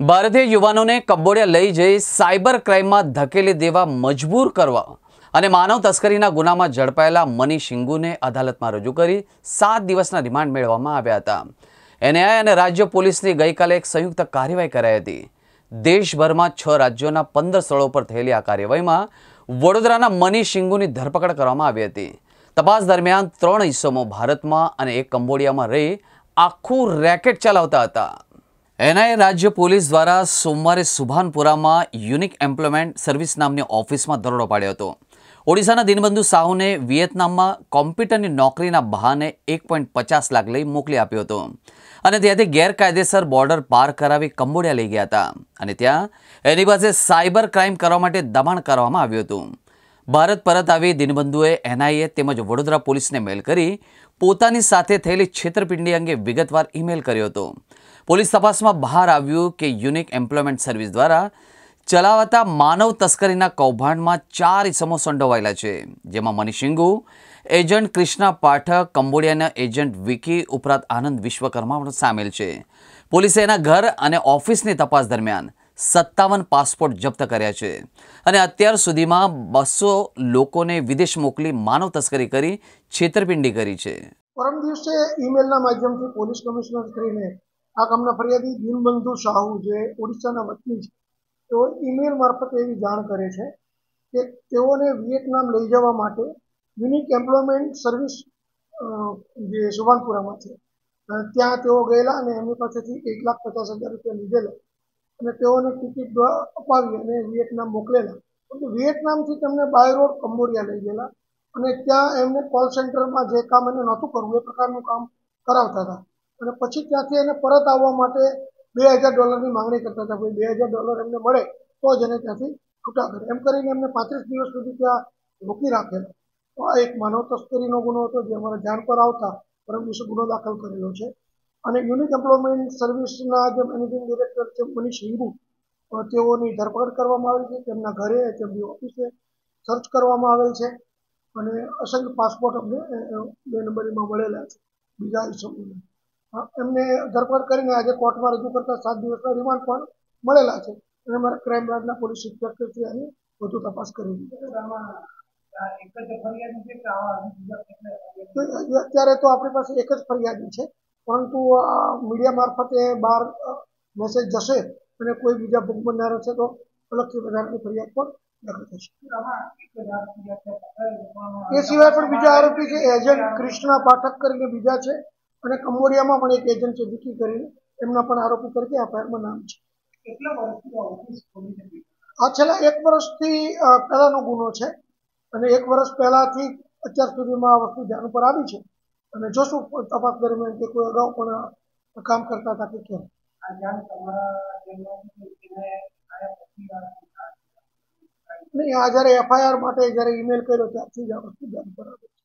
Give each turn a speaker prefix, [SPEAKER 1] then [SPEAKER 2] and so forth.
[SPEAKER 1] ભારતીય યુવાનોને કંબોડિયા લઈ જઈ સાયબર ક્રાઇમમાં ધકેલી દેવા મજબૂર કરવા અને માનવ તસ્કરીના ગુનામાં ઝડપાયેલા મની શિંગુને અદાલતમાં રજૂ કરી સાત દિવસના રિમાન્ડ મેળવવામાં આવ્યા હતા. એનઆઈ અને રાજ્ય પોલીસની ગઈકાલે એક સંયુક્ત કાર્યવાહી કરાઈ હતી. દેશભરમાં છ રાજ્યોના પંદર સ્થળો પર થયેલી આ કાર્યવાહીમાં વડોદરાના મની શિંગુની ધરપકડ કરવામાં આવી હતી. તપાસ દરમિયાન ત્રણ ઇસમો ભારતમાં અને એક કંબોડિયામાં રહી આખું રેકેટ ચલાવતા હતા. એનઆઈએ રાજ્ય પોલીસ દ્વારા સોમવારે સુભાનપુરામાં યુનિક એમ્પ્લોયમેન્ટ સર્વિસ નામની ઓફિસમાં દરોડો પાડ્યો હતો. ઓડિશાના દિનબંધુ સાહુને વિયેતનામમાં કોમ્પ્યુટરની નોકરીના બહાને એક પોઈન્ટ પચાસ લાખ લઈ મોકલી આપ્યો હતો. અને ત્યાંથી ગેરકાયદેસર બોર્ડર પાર કરાવી કંબોડિયા લઈ ગયા હતા. અને ત્યાં એની પાસે સાયબર ક્રાઇમ કરવા માટે દબાણ કરવામાં આવ્યું હતું. ભારત પરત આવી દિનબંધુએ એનઆઈએ તેમજ વડોદરા પોલીસને મેલ કરી પોતાની સાથે થયેલી છેતરપિંડી અંગે વિગતવાર ઈમેલ કર્યો હતો. પોલીસ તપાસમાં બહાર આવ્યું કે યુનિક એમ્પ્લોયમેન્ટ સર્વિસ દ્વારા ચલાવાતા માનવ તસ્કરીના કૌભાંડમાં ચાર ઇસમો સંડોવાયેલા છે, જેમાં મનીષિંગુ એજન્ટ કૃષ્ણા પાઠક, કંબોડિયાના એજન્ટ વિકી ઉપરાંત આનંદ વિશ્વકર્મા પણ સામેલ છે. પોલીસે એના ઘર અને ઓફિસની તપાસ દરમિયાન સત્તાવન પાસપોર્ટ જપ્ત કર્યા છે અને અત્યાર સુધીમાં બસો લોકોને વિદેશ મોકલી માનવ તસ્કરી કરી છેતરપિંડી કરી છે.
[SPEAKER 2] પરમ દિવસે ઈમેલના માધ્યમથી પોલીસ કમિશનર શ્રીને આ કામના ફરિયાદી દીનબંધુ સાહુ જે ઓડિશાના વતની છે, તેઓ ઈમેલ મારફતે એવી જાણ કરે છે કે તેઓને વિયેતનામ લઈ જવા માટે યુનિક એમ્પ્લોયમેન્ટ સર્વિસ જે સુભાનપુરામાં છે ત્યાં તેઓ ગયેલા અને એમની પાસેથી એક લાખ પચાસ હજાર રૂપિયા લીધેલા અને તેઓને ટિકિટ અપાવી અને વિયેતનામ મોકલેલા. પરંતુ વિયેટનામથી તેમને બાય રોડ કંબોડિયા લઈ ગયેલા અને ત્યાં એમને કોલ સેન્ટરમાં જે કામ એને નહોતું કરવું, એ પ્રકારનું કામ કરાવતા હતા. અને પછી ત્યાંથી એને પરત આવવા માટે બે હજાર ડોલરની માંગણી કરતા હતા. ભાઈ બે હજાર ડોલર એમને મળે તો જ એને ત્યાંથી છૂટા કરે. એમ કરીને એમને પાંત્રીસ દિવસ સુધી ત્યાં રોકી રાખેલા. તો આ એક માનવ તસ્કરીનો ગુનો હતો જે અમારા ધ્યાન પર આવતા પરમ દિવસે ગુનો દાખલ કરેલો છે. અને યુનિક એમ્પ્લોયમેન્ટ સર્વિસના જે મેનેજિંગ ડિરેક્ટર છે મનીષ હિંગુ તેઓની ધરપકડ કરવામાં આવી છે. તેમના ઘરે તેમની ઓફિસે સર્ચ કરવામાં આવેલ છે અને અસંખ્ય પાસપોર્ટ અમને બે નંબરીમાં મળેલા છે. બીજા ઇસમોને એમને ધરપકડ કરીને આજે કોર્ટમાં રજૂ કરતા સાત દિવસના રિમાન્ડ પણ મળેલા છે. અને અમારા ક્રાઇમ બ્રાન્ચના પોલીસ ઇન્સ્પેક્ટરથી આની વધુ તપાસ કરી રહી અત્યારે તો આપણી પાસે એક જ ફરિયાદી છે, પરંતુ મીડિયા મારફતે બહાર મેસેજ જશે અને કોઈ બીજા ભોગ બનનાર હશે તો અલગથી વધારાની ફરિયાદ પણ દાખલ થશે. એ સિવાય પણ બીજા આરોપી છે, એજન્ટ કૃષ્ણા પાઠક કરીને બીજા છે. અને કંબોડિયામાં પણ એક એજન્ટ છે વિકી કરીને એમના પણ આરોપી તરીકે એફઆઈઆરમાં નામ છે. આ છેલ્લા એક વર્ષથી પહેલાનો ગુનો છે. અને એક વર્ષ પહેલાથી અત્યાર સુધીમાં આ વસ્તુ ધ્યાન ઉપર આવી છે. અને જોશું તપાસ દરમિયાન કે કોઈ અગાઉ પણ કામ કરતા હતા કે કેમ. નહીં આ જ્યારે એફઆઈઆર માટે જ્યારે ઈમેલ કર્યો ત્યારથી જ આ વસ્તુ ધ્યાન પર આવી